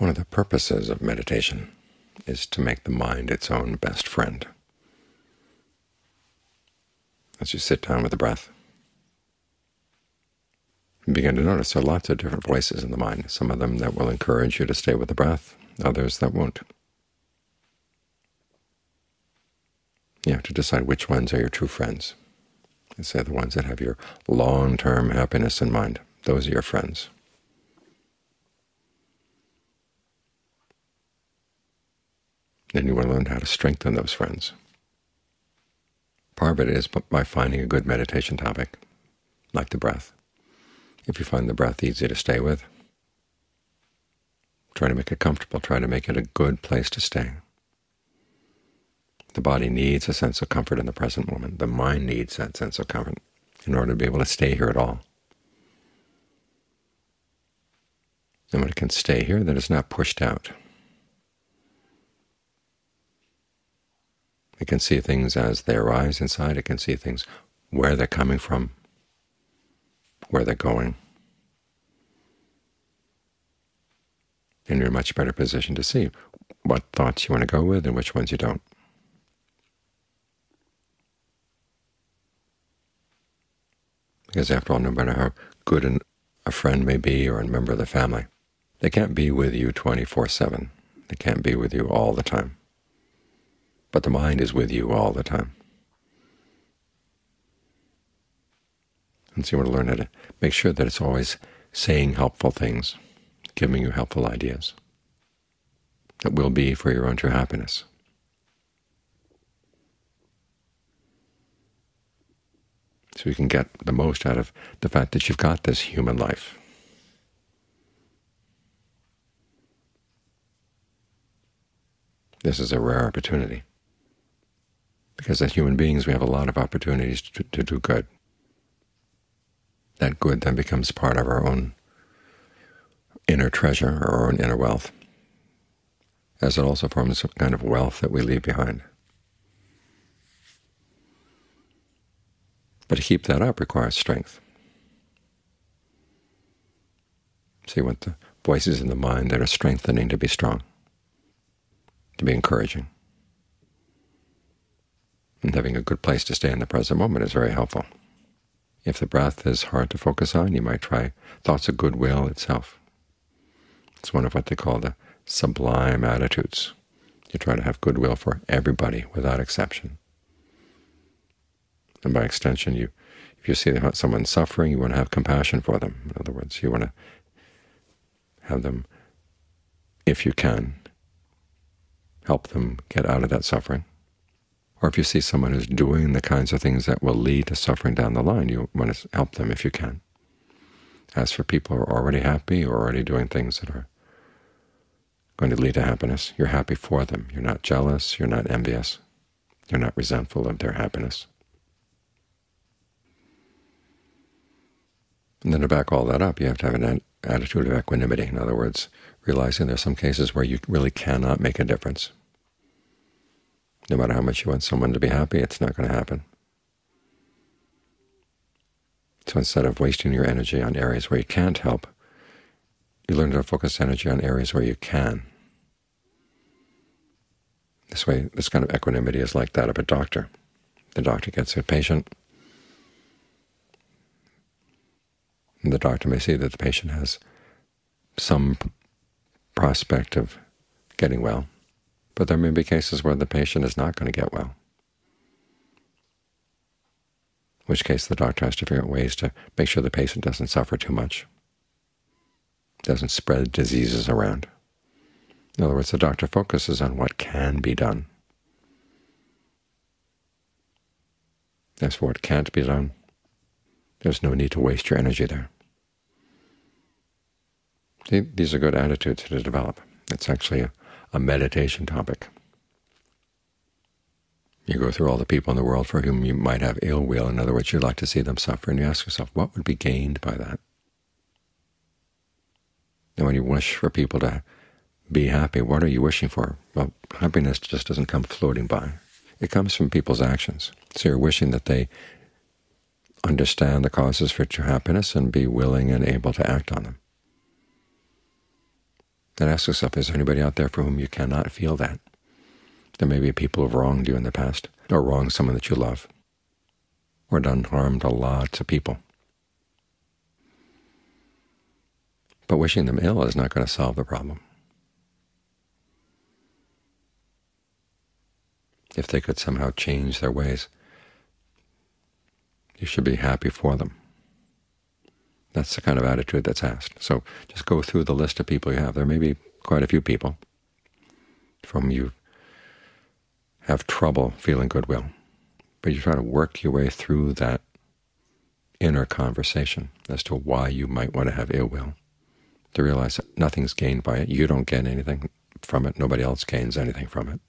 One of the purposes of meditation is to make the mind its own best friend. As you sit down with the breath, you begin to notice there are lots of different voices in the mind, some of them that will encourage you to stay with the breath, others that won't. You have to decide which ones are your true friends. And say the ones that have your long-term happiness in mind. Those are your friends. Then you want to learn how to strengthen those friends. Part of it is by finding a good meditation topic, like the breath. If you find the breath easy to stay with, try to make it comfortable. Try to make it a good place to stay. The body needs a sense of comfort in the present moment. The mind needs that sense of comfort in order to be able to stay here at all. And when it can stay here, then it's not pushed out. It can see things as they arise inside. It can see things where they're coming from, where they're going. And you're in a much better position to see what thoughts you want to go with and which ones you don't. Because after all, no matter how good a friend may be or a member of the family, they can't be with you 24-7. They can't be with you all the time but the mind is with you all the time. And so you want to learn how to make sure that it's always saying helpful things, giving you helpful ideas that will be for your own true happiness. So you can get the most out of the fact that you've got this human life. This is a rare opportunity because as human beings we have a lot of opportunities to, to do good. That good then becomes part of our own inner treasure, or our own inner wealth, as it also forms some kind of wealth that we leave behind. But to keep that up requires strength. So you want the voices in the mind that are strengthening to be strong, to be encouraging. And having a good place to stay in the present moment is very helpful. If the breath is hard to focus on, you might try thoughts of goodwill itself. It's one of what they call the sublime attitudes. You try to have goodwill for everybody without exception. And by extension, you, if you see someone suffering, you want to have compassion for them. In other words, you want to have them, if you can, help them get out of that suffering. Or if you see someone who's doing the kinds of things that will lead to suffering down the line, you want to help them if you can. As for people who are already happy or already doing things that are going to lead to happiness, you're happy for them. You're not jealous. You're not envious. You're not resentful of their happiness. And then to back all that up, you have to have an attitude of equanimity. In other words, realizing there are some cases where you really cannot make a difference. No matter how much you want someone to be happy, it's not going to happen. So instead of wasting your energy on areas where you can't help, you learn to focus energy on areas where you can. This way, this kind of equanimity is like that of a doctor. The doctor gets a patient, and the doctor may see that the patient has some prospect of getting well. But there may be cases where the patient is not going to get well, in which case the doctor has to figure out ways to make sure the patient doesn't suffer too much, doesn't spread diseases around. In other words, the doctor focuses on what can be done. As for what can't be done, there's no need to waste your energy there. See, these are good attitudes to develop. It's actually a a meditation topic. You go through all the people in the world for whom you might have ill will. In other words, you'd like to see them suffer, and you ask yourself, what would be gained by that? And when you wish for people to be happy, what are you wishing for? Well, happiness just doesn't come floating by. It comes from people's actions. So you're wishing that they understand the causes for true happiness and be willing and able to act on them. Then ask yourself, is there anybody out there for whom you cannot feel that? There may be people who've wronged you in the past, or wronged someone that you love, or done harm to lots of people. But wishing them ill is not going to solve the problem. If they could somehow change their ways, you should be happy for them. That's the kind of attitude that's asked. So just go through the list of people you have. There may be quite a few people from you have trouble feeling goodwill, but you try to work your way through that inner conversation as to why you might want to have ill will, to realize that nothing's gained by it. You don't get anything from it. Nobody else gains anything from it.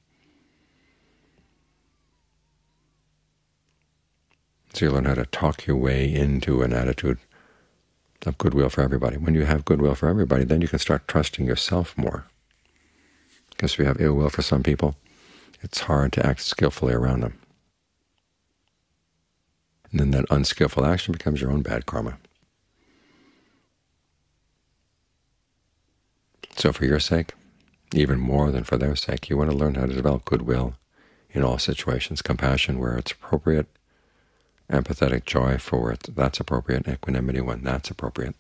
So you learn how to talk your way into an attitude of goodwill for everybody. When you have goodwill for everybody, then you can start trusting yourself more. Because if you have ill will for some people, it's hard to act skillfully around them. And then that unskillful action becomes your own bad karma. So for your sake, even more than for their sake, you want to learn how to develop goodwill in all situations, compassion where it's appropriate, empathetic joy for it, that's appropriate, equanimity when that's appropriate.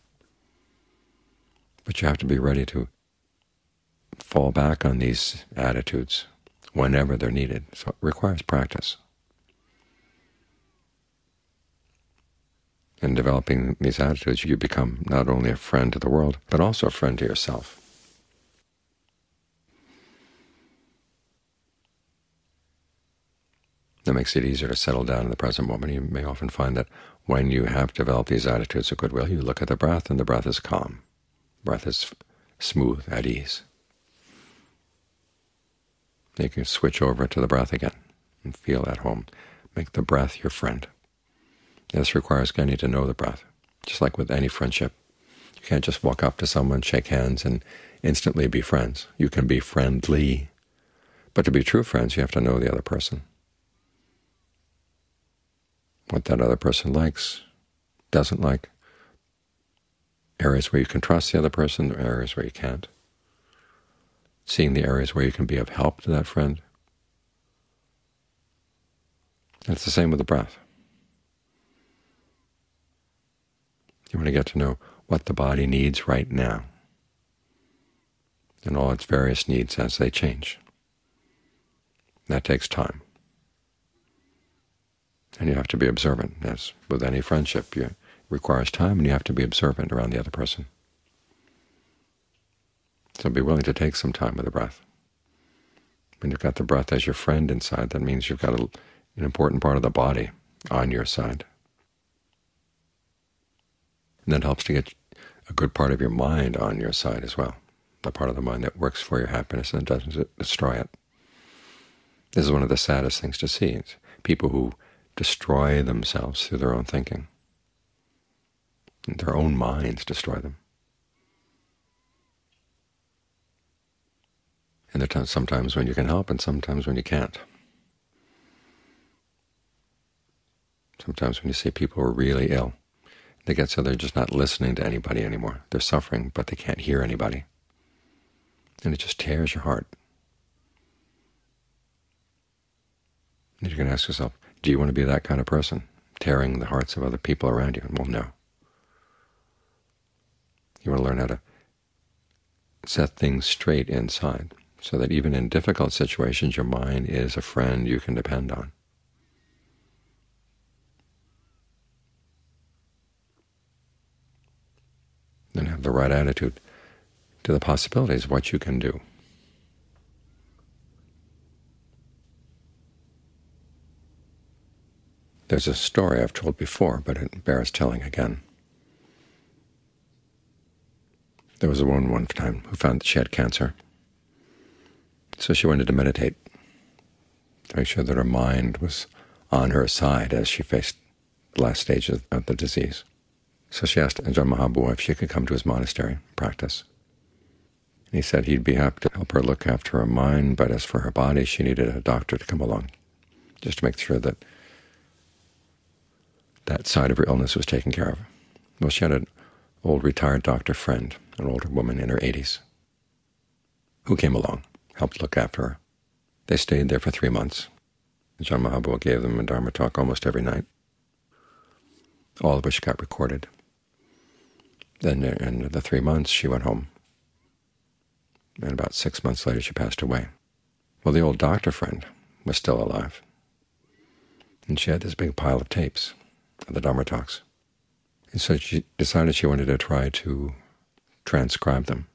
But you have to be ready to fall back on these attitudes whenever they're needed. So it requires practice. In developing these attitudes, you become not only a friend to the world, but also a friend to yourself. That makes it easier to settle down in the present moment. You may often find that when you have developed these attitudes of goodwill, you look at the breath, and the breath is calm. breath is smooth, at ease. You can switch over to the breath again and feel at home. Make the breath your friend. This requires getting to know the breath, just like with any friendship. You can't just walk up to someone, shake hands, and instantly be friends. You can be friendly, but to be true friends, you have to know the other person what that other person likes, doesn't like, areas where you can trust the other person, areas where you can't, seeing the areas where you can be of help to that friend. It's the same with the breath. You want to get to know what the body needs right now and all its various needs as they change. That takes time. And you have to be observant. As with any friendship, it requires time, and you have to be observant around the other person. So be willing to take some time with the breath. When you've got the breath as your friend inside, that means you've got a, an important part of the body on your side. And that helps to get a good part of your mind on your side as well, the part of the mind that works for your happiness and doesn't destroy it. This is one of the saddest things to see. People who destroy themselves through their own thinking. Their own minds destroy them. And there are sometimes when you can help and sometimes when you can't. Sometimes when you see people are really ill, they get so they're just not listening to anybody anymore. They're suffering, but they can't hear anybody. And it just tears your heart. And you can ask yourself, do you want to be that kind of person, tearing the hearts of other people around you? Well, no. You want to learn how to set things straight inside so that even in difficult situations your mind is a friend you can depend on. Then have the right attitude to the possibilities of what you can do. There's a story I've told before, but it bears telling again. There was a woman one time who found that she had cancer. So she wanted to meditate, to make sure that her mind was on her side as she faced the last stages of the disease. So she asked Ajahn Mahabua if she could come to his monastery and practice. And he said he'd be happy to help her look after her mind, but as for her body, she needed a doctor to come along, just to make sure that that side of her illness was taken care of. Well, she had an old retired doctor friend, an older woman in her 80s. who came along, helped look after her. They stayed there for three months. Ajaan Maha gave them a Dhamma talk almost every night, all of which got recorded. Then in the three months she went home, and about six months later she passed away. Well, the old doctor friend was still alive, and she had this big pile of tapes the Dhamma talks. And so she decided she wanted to try to transcribe them.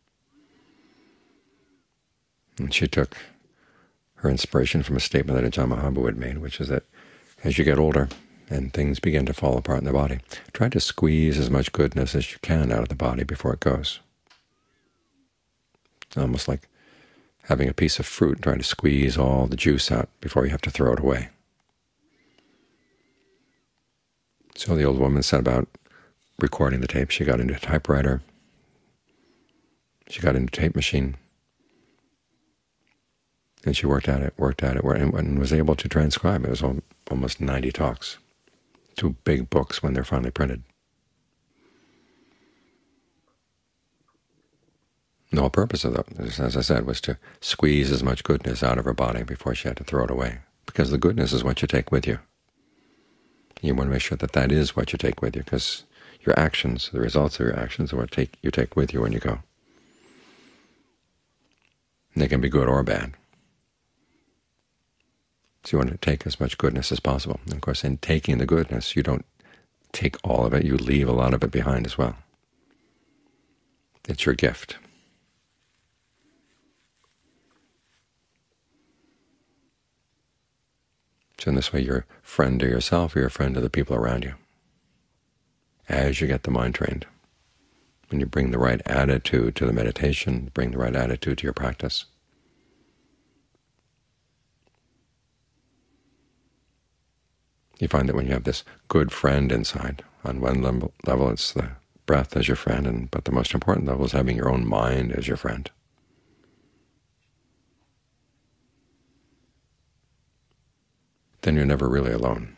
And she took her inspiration from a statement that Ajaan Maha had made, which is that as you get older and things begin to fall apart in the body, try to squeeze as much goodness as you can out of the body before it goes. Almost like having a piece of fruit, and trying to squeeze all the juice out before you have to throw it away. So the old woman set about recording the tape. She got into a typewriter. She got into a tape machine. And she worked at it, worked at it, and was able to transcribe. It was almost 90 talks, two big books when they're finally printed. The whole purpose of that, as I said, was to squeeze as much goodness out of her body before she had to throw it away, because the goodness is what you take with you. You want to make sure that that is what you take with you, because your actions, the results of your actions, are what take, you take with you when you go. And they can be good or bad. So you want to take as much goodness as possible. And of course, in taking the goodness, you don't take all of it. You leave a lot of it behind as well. It's your gift. In this way, you're a friend to yourself, you're a friend to the people around you. As you get the mind trained, when you bring the right attitude to the meditation, bring the right attitude to your practice, you find that when you have this good friend inside, on one level it's the breath as your friend, and but the most important level is having your own mind as your friend. Then you're never really alone.